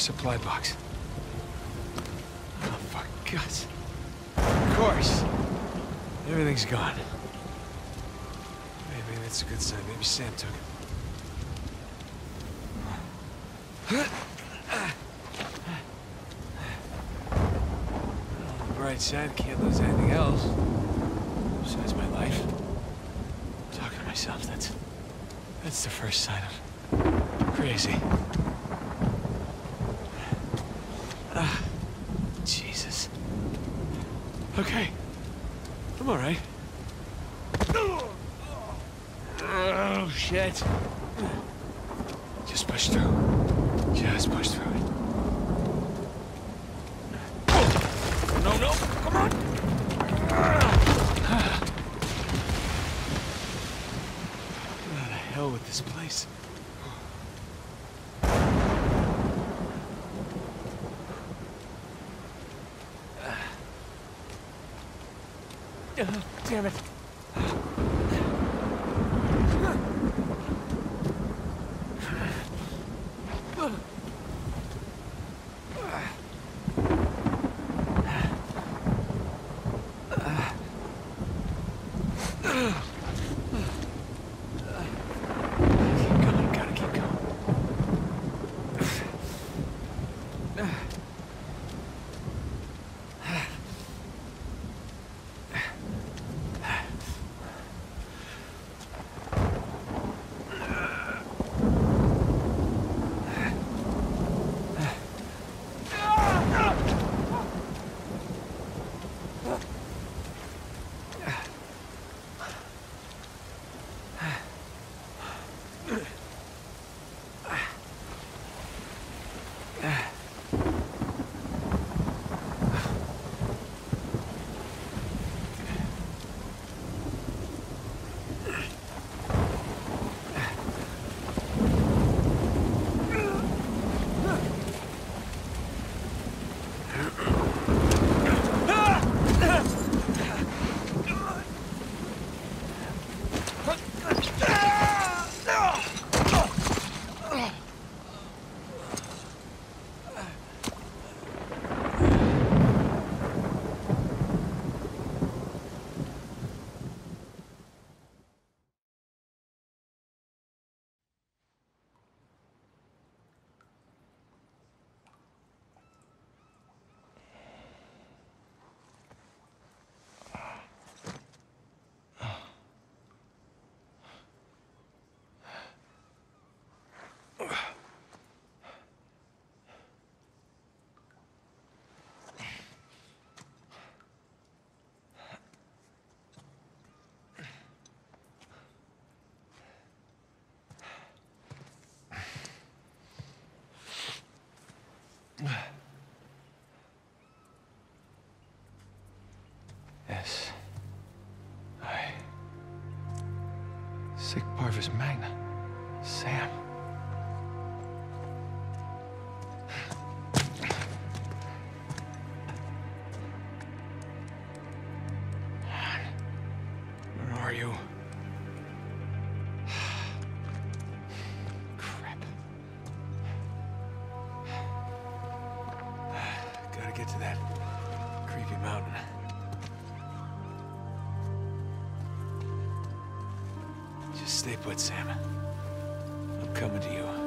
supply box. Oh, guts. Of course. Everything's gone. Maybe that's a good sign. Maybe Sam took it. On the bright side, can't lose anything else. Besides my life. I'm talking to myself, that's... That's the first sign of... crazy. Ah, Jesus. Okay. I'm all right. Oh, shit. Just push through. Just push through it. No, no, come on! What the hell with this place? Oh, damn it. Sic Parvis Magna. Sam. Stay put, Sam. I'm coming to you.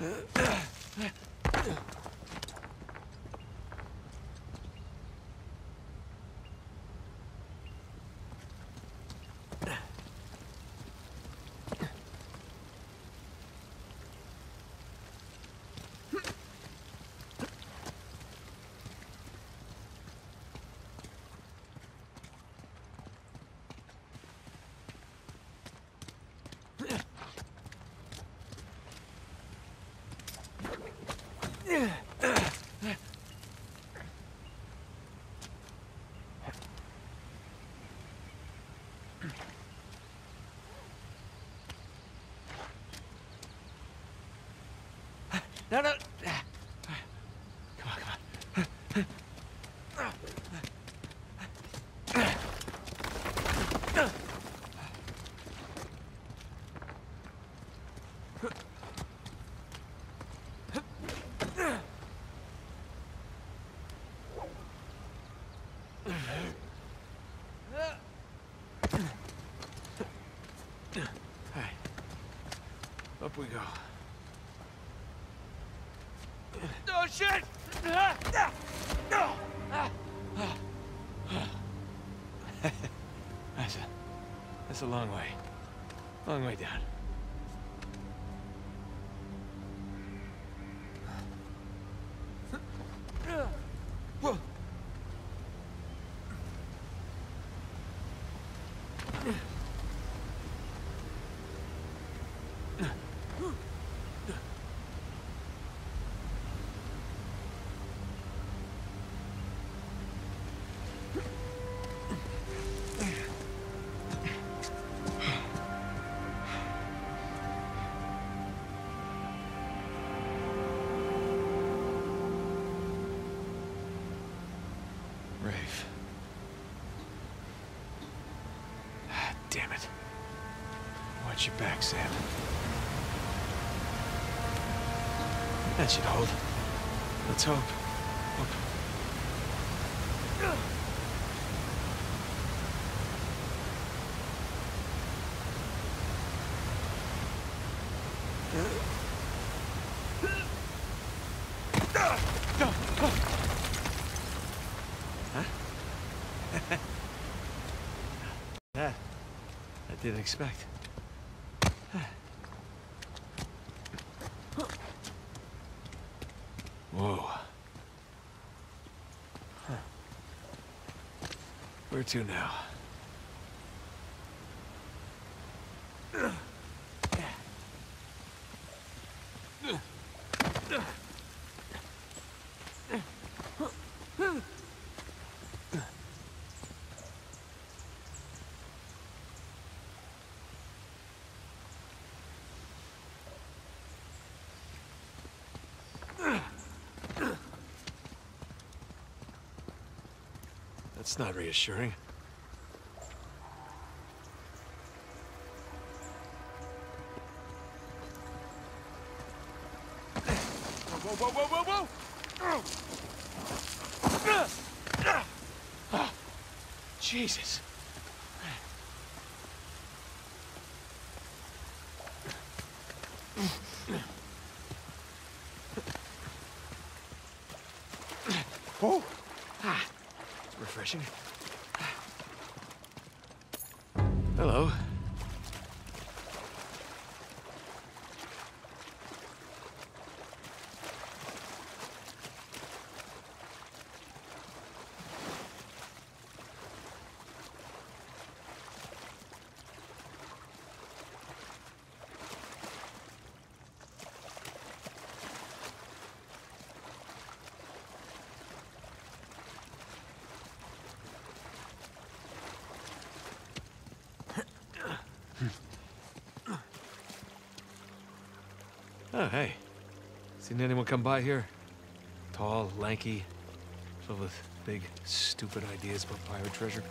Uh, uh. No, no. Come on, come on. Up we go. Oh, shit! That's a, that's a long way. Long way down. Watch your back, Sam. That should hold. Let's hope. Hope. That I didn't expect. Whoa. Huh. Where to now? That's not reassuring. Whoa, whoa, whoa, whoa, whoa! Jesus. Refreshing. Hello. Hey. Seen anyone come by here? Tall, lanky, filled with big, stupid ideas about pirate treasure?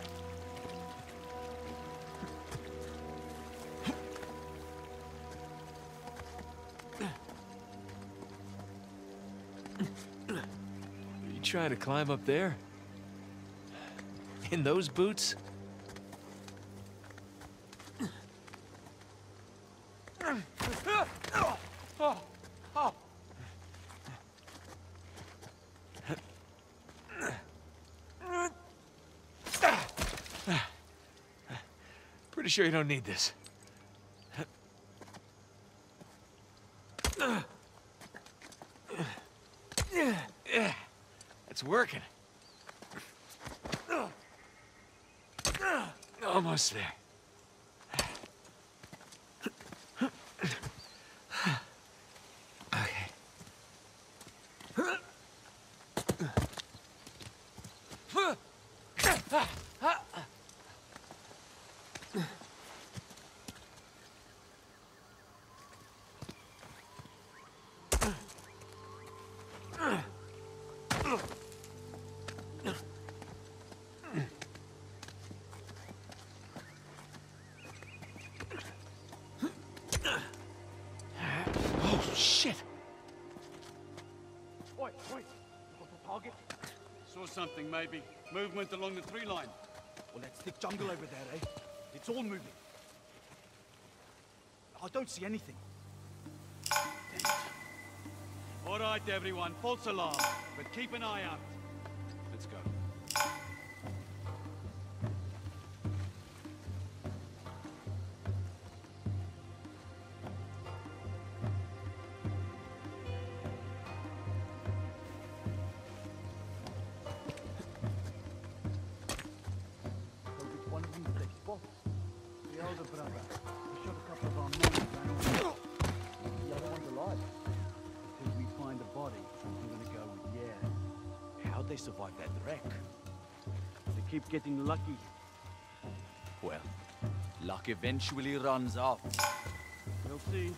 Are You trying to climb up there? In those boots? Oh, oh. Pretty sure you don't need this. It's working. Almost there. Okay. Something, maybe. Movement along the tree line. Well, that's thick jungle over there, eh? It's all moving. I don't see anything. All right, everyone. False alarm. But keep an eye out. Let's go. They survive that wreck? They keep getting lucky. Well, luck eventually runs out. We'll see.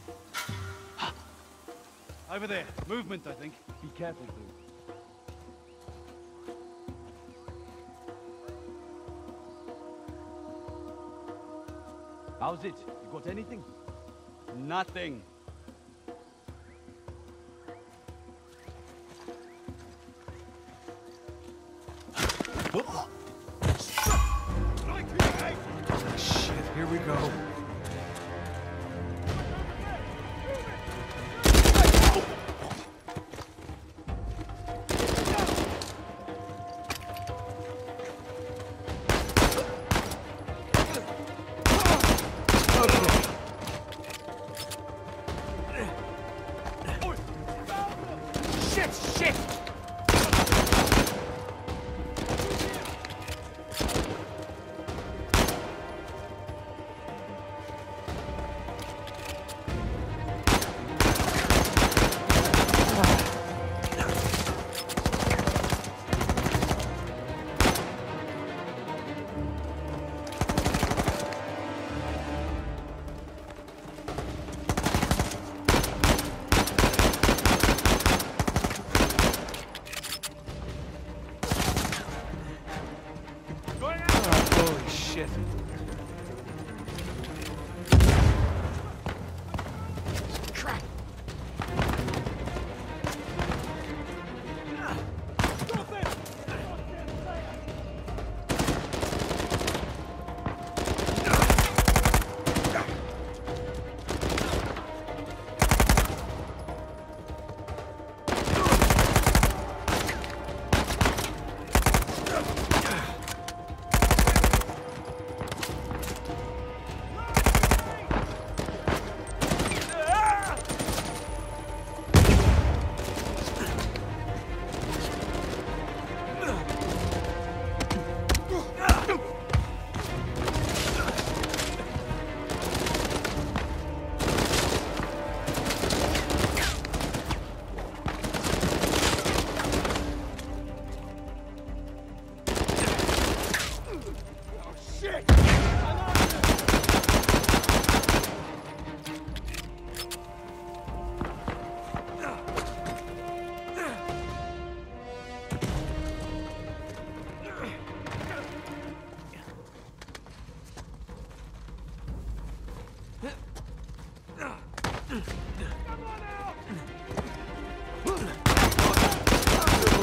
Over there. Movement, I think. Be careful, dude. How's it? You got anything? Nothing. Shit, here we go.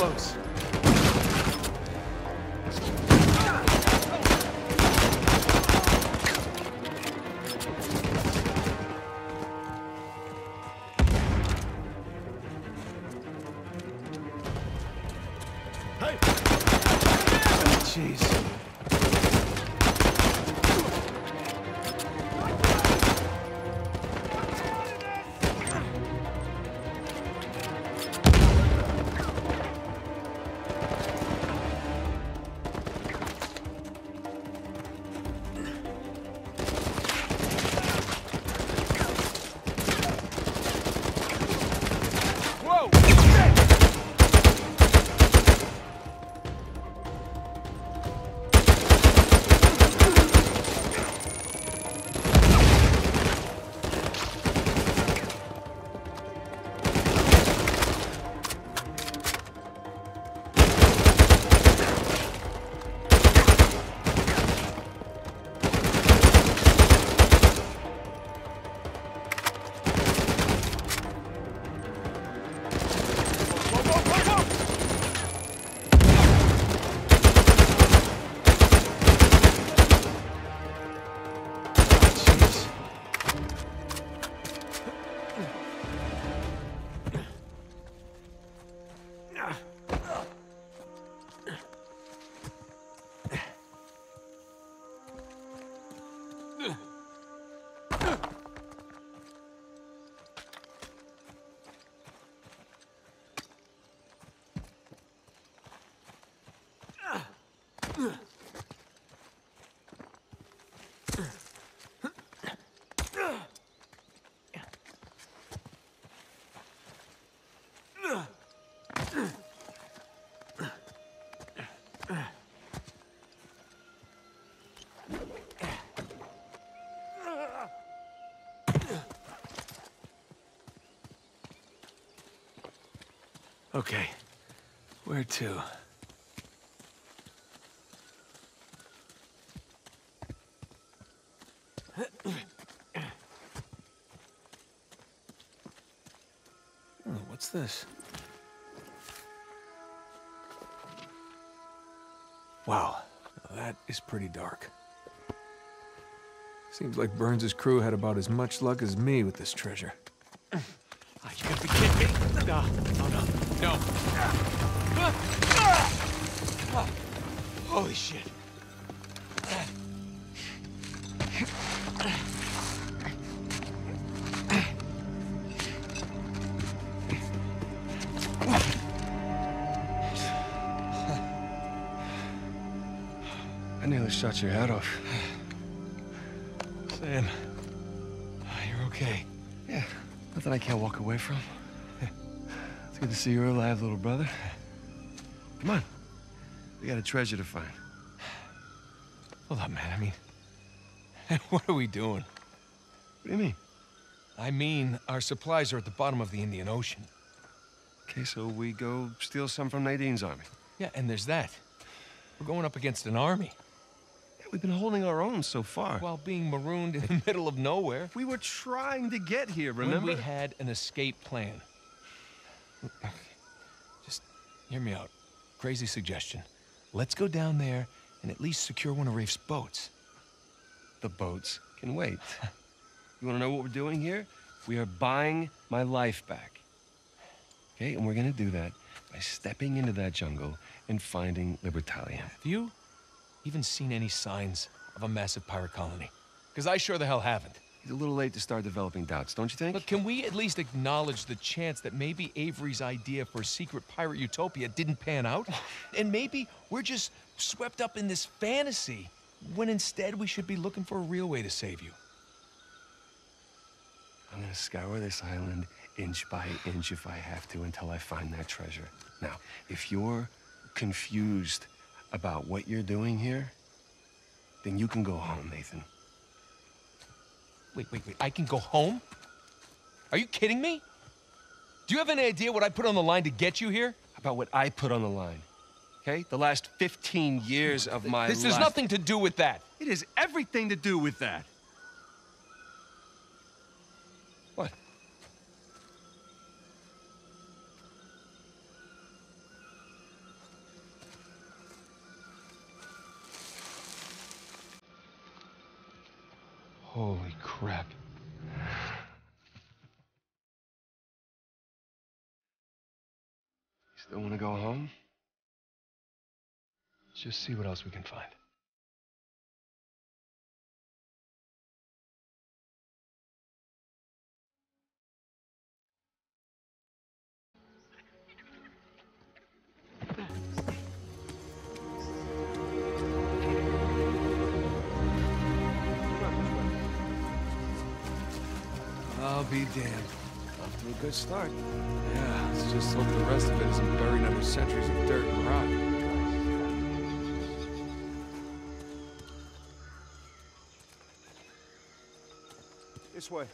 Close. Okay, where to? Oh, what's this? Wow, that is pretty dark. Seems like Burns' crew had about as much luck as me with this treasure. Ah, you gotta be kidding me! No, oh no, no. Ah. Holy shit. I nearly shot your head off. Sam, you're okay. Yeah, nothing I can't walk away from. It's good to see you're alive, little brother. Come on. We got a treasure to find. Hold up, man. I mean, what are we doing? What do you mean? I mean, our supplies are at the bottom of the Indian Ocean. Okay, so we go steal some from Nadine's army. Yeah, and there's that. We're going up against an army Yeah, we've been holding our own so far. while being marooned in the middle of nowhere. we were trying to get here, When remember? we had an escape plan. Just hear me out. Crazy suggestion. Let's go down there and at least secure one of Rafe's boats. The boats can wait. you want to know what we're doing here? We are buying my life back. Okay, and we're gonna do that by stepping into that jungle and finding Libertalia. Have you even seen any signs of a massive pirate colony? Because I sure the hell haven't. It's a little late to start developing doubts, don't you think? But can we at least acknowledge the chance that maybe Avery's idea for a secret pirate utopia didn't pan out? and maybe we're just swept up in this fantasy when instead we should be looking for a real way to save you. I'm gonna scour this island inch by inch if I have to until I find that treasure. Now, if you're confused about what you're doing here, then you can go home, Nathan. Wait, wait, wait. I can go home? Are you kidding me? Do you have any idea what I put on the line to get you here? About what I put on the line. Okay? The last 15 years of my this life. has nothing to do with that. It has everything to do with that. Holy crap. You still want to go home? Let's just see what else we can find. Good start. Yeah, let's just hope the rest of it isn't buried under centuries of dirt and rock. This way.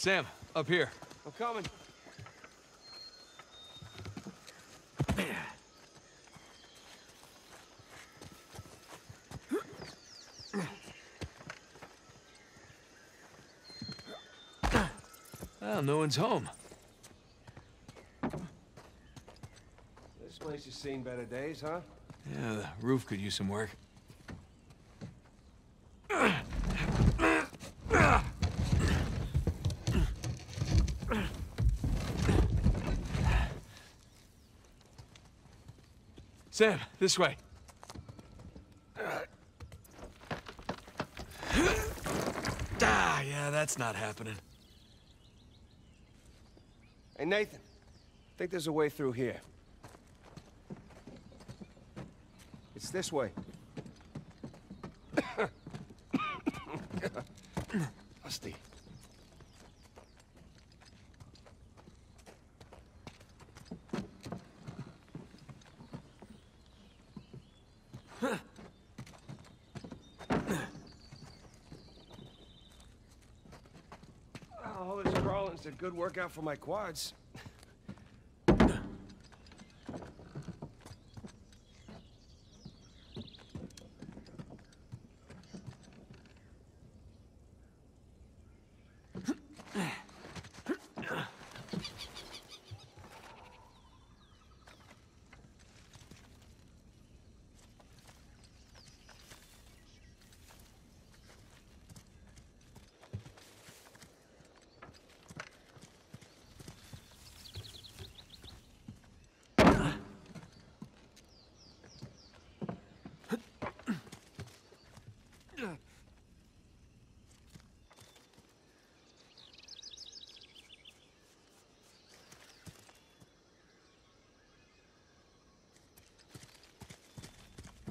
Sam, up here. I'm coming. Well, no one's home. This place has seen better days, huh? Yeah, the roof could use some work. Sam, this way. Ah, yeah, that's not happening. Hey, Nathan. I think there's a way through here. It's this way. Rusty. Oh, this crawling's a good workout for my quads.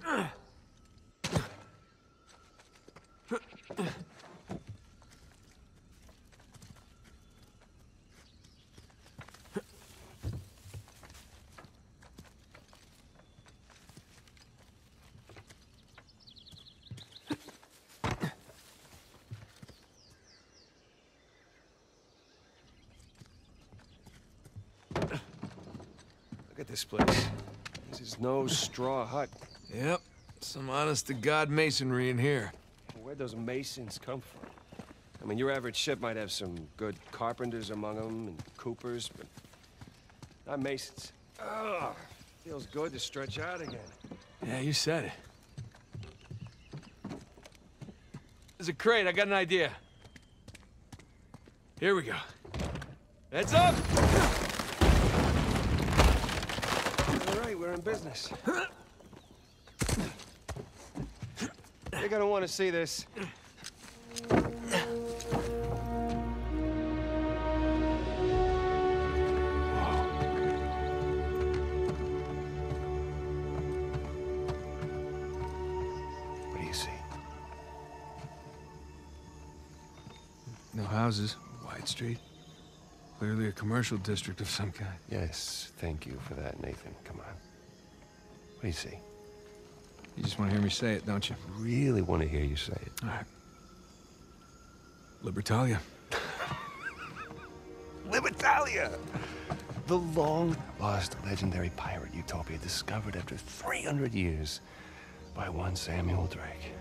Look at this place. This is no straw hut. Yep, some honest-to-God masonry in here. Where'd those masons come from? I mean, your average ship might have some good carpenters among them and coopers, but not masons. Ugh, feels good to stretch out again. Yeah, you said it. There's a crate. I got an idea. Here we go. Heads up! All right, we're in business. You're gonna want to see this. What do you see? No houses. Wide street. Clearly a commercial district of some kind. Yes, thank you for that, Nathan. Come on. What do you see? You just want to hear me say it, don't you? Really want to hear you say it. All right. Libertalia. Libertalia! The long-lost legendary pirate utopia discovered after 300 years by one Samuel Drake.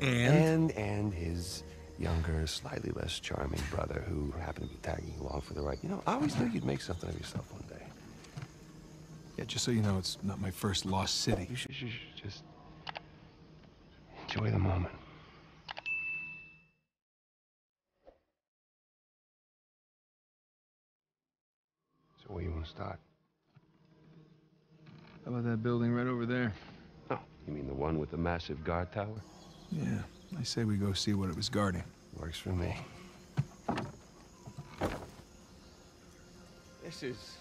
And? And his younger, slightly less charming brother who happened to be tagging along for the ride. You know, I always knew you'd make something of yourself one day. Yeah, just so you know, it's not my first lost city. You should, should- should just enjoy the moment. So where you want to start? How about that building right over there? Oh, you mean the one with the massive guard tower? Yeah, I say we go see what it was guarding. Works for me. This is